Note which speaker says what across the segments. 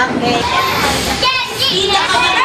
Speaker 1: Okay. Ina ka malaki.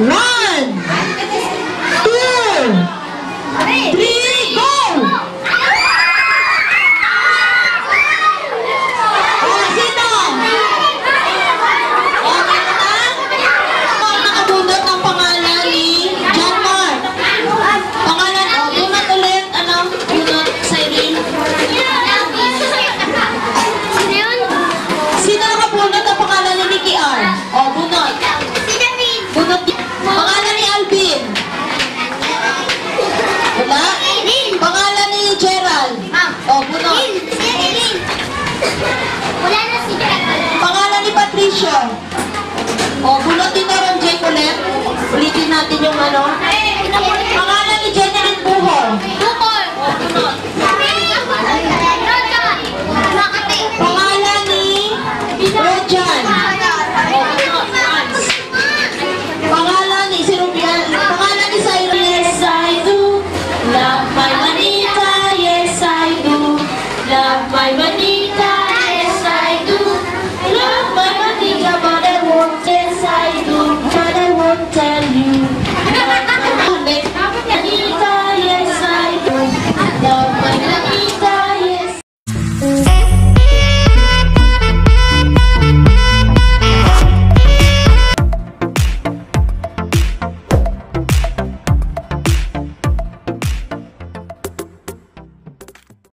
Speaker 1: Okay. nhưng mà nó đó